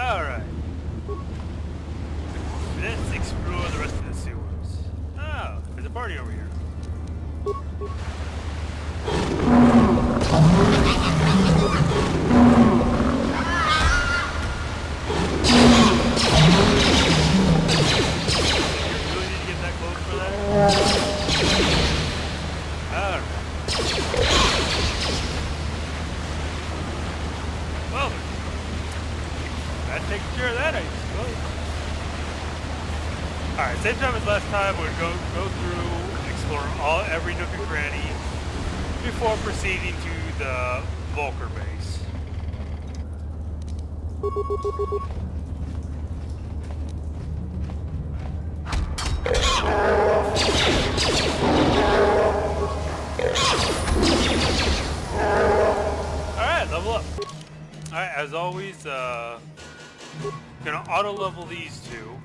Alright. Let's explore the rest of the sewers. Oh, there's a party over here. Time we're go go through, explore all every nook and cranny before proceeding to the Vulkar base. Alright, level up. Alright, as always, uh, gonna auto level these two.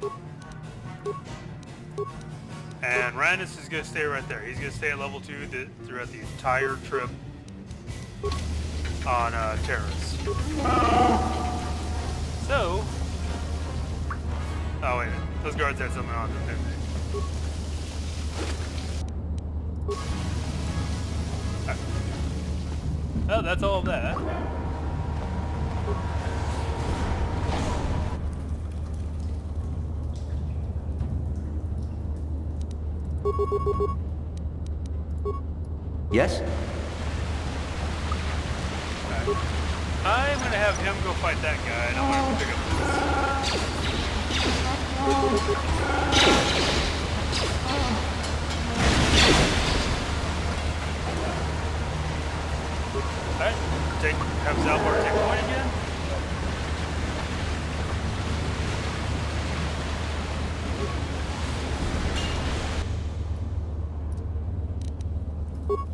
And Ranis is gonna stay right there. He's gonna stay at level two throughout the entire trip on uh, Taris. So, oh wait, those guards had something on them, didn't they? Oh, that's all of that. Yes? Alright. I'm gonna have him go fight that guy, and I'm gonna pick up this. Alright, take, have Zaalbar take point again. Take that! Take that! Take that! Take that! Skeletal corpse.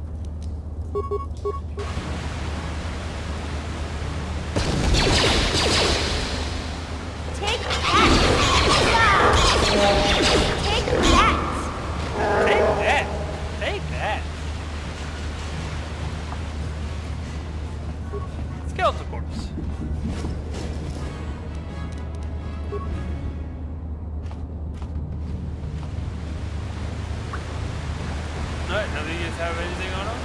Alright, none of you guys have anything on them?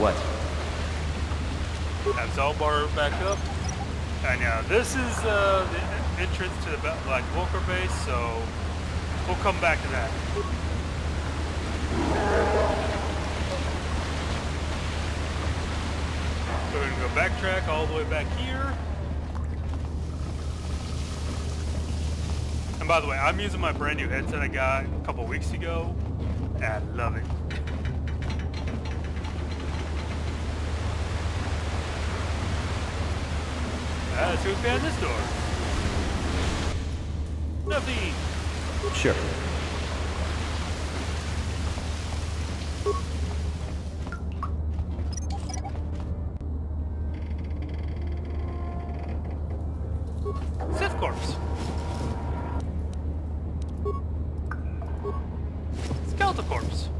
What? Have Zaalbar back up. And yeah, this is uh, the entrance to the Black Vulkar base, so we'll come back to that. We're gonna go backtrack all the way back here. And by the way, I'm using my brand new headset I got a couple weeks ago. And I love it. Uh, let's behind this door. Nothing. Sure. Sith corpse. Skeletal corpse.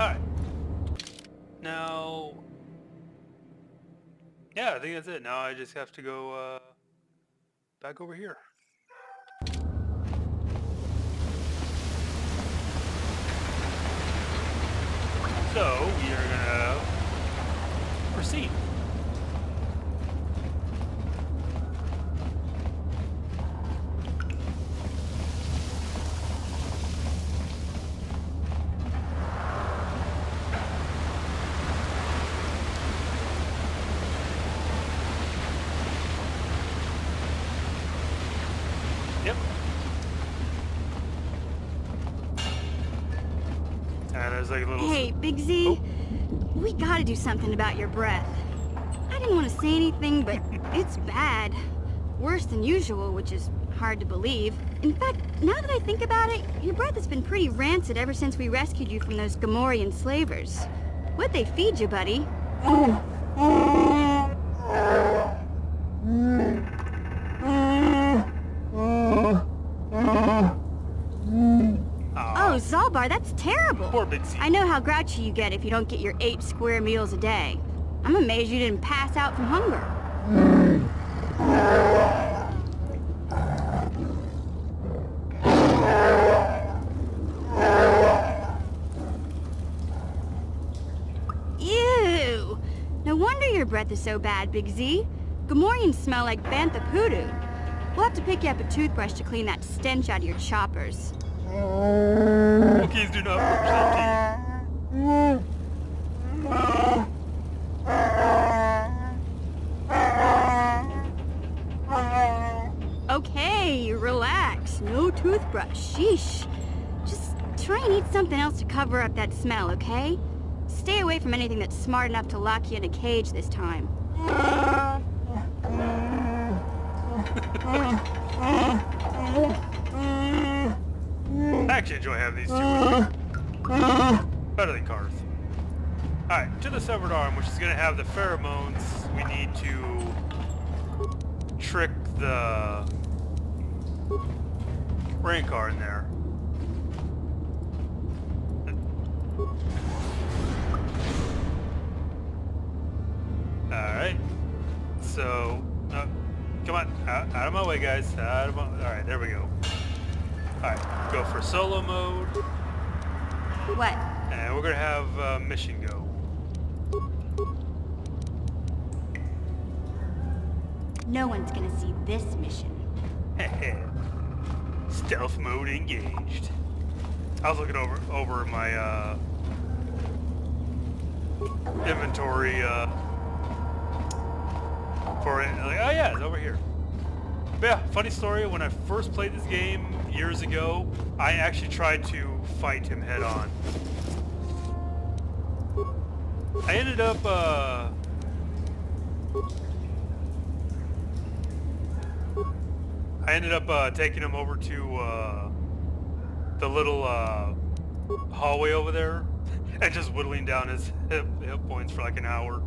Alright. Now... Yeah, I think that's it. Now I just have to go, uh... Back over here. So, we are gonna... Proceed. Yep. And there's like a little... Hey, Big Z, oh. we gotta do something about your breath. I didn't want to say anything, but it's bad. Worse than usual, which is hard to believe. In fact, now that I think about it, your breath has been pretty rancid ever since we rescued you from those Gamorrean slavers. What'd they feed you, buddy? Zaalbar, that's terrible. Poor Big Z. I know how grouchy you get if you don't get your eight square meals a day. I'm amazed you didn't pass out from hunger. Ew! No wonder your breath is so bad, Big Z. Gamorreans smell like bantha poodoo. We'll have to pick you up a toothbrush to clean that stench out of your choppers. Do not teeth. Okay, relax. No toothbrush. Sheesh. Just try and eat something else to cover up that smell, okay? Stay away from anything that's smart enough to lock you in a cage this time. I actually enjoy having these two. Better than Carth. Alright, to the severed arm, which is going to have the pheromones we need to trick the rancor in there. Alright. So, uh, come on, out, out of my way, guys. Out of my, Alright, there we go. Alright, go for solo mode, What? and we're gonna have uh, Mission go. No one's gonna see this mission. Stealth mode engaged. I was looking over over my uh, inventory uh, for it. Like, oh yeah, it's over here. But yeah, funny story. When I first played this game years ago, I actually tried to fight him head on. I ended up. Uh, I ended up uh, taking him over to uh, the little uh, hallway over there and just whittling down his hip, hit points for like an hour.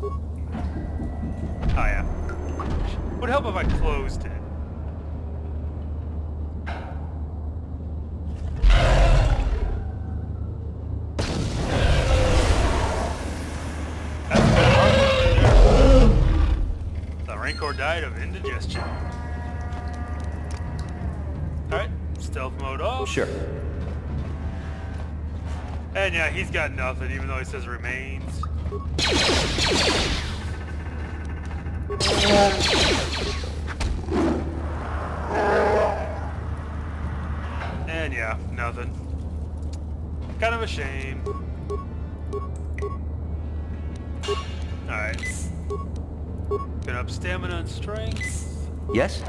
Oh yeah. Would help if I closed it. The Rancor died of indigestion. Alright, stealth mode off. Sure. And yeah, he's got nothing, even though he says remains. And yeah, nothing. Kind of a shame. Alright. Gonna up stamina and strength. Yes?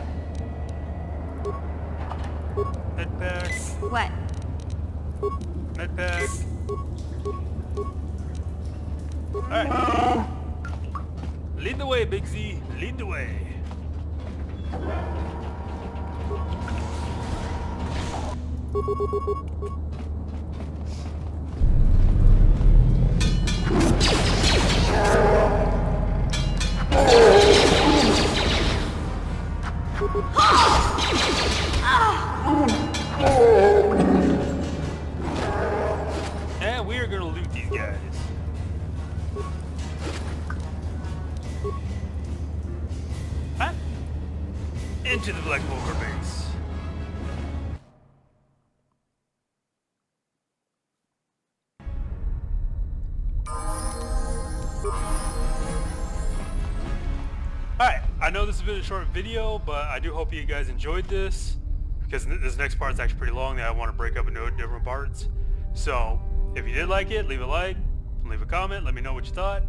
Med pack. What? Med pack. Alright. Lead the way, Big Z. Lead the way. Into the Black Vulkar base. Alright, I know this has been a short video, but I do hope you guys enjoyed this because this next part is actually pretty long that I want to break up into different parts. So, if you did like it, leave a like, leave a comment, let me know what you thought.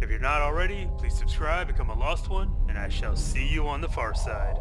If you're not already, please subscribe, become a lost one, and I shall see you on the far side.